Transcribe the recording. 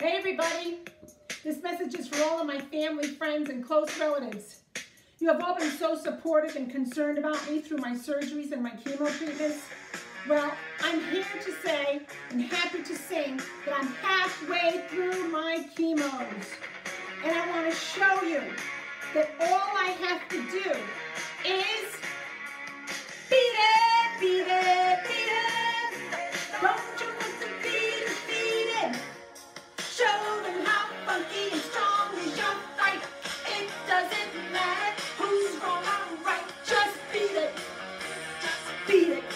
Hey everybody, this message is for all of my family, friends, and close relatives. You have all been so supportive and concerned about me through my surgeries and my chemo treatments. Well, I'm here to say and happy to sing that I'm halfway through my chemos. And I want to show you that all I have to do just Beat it.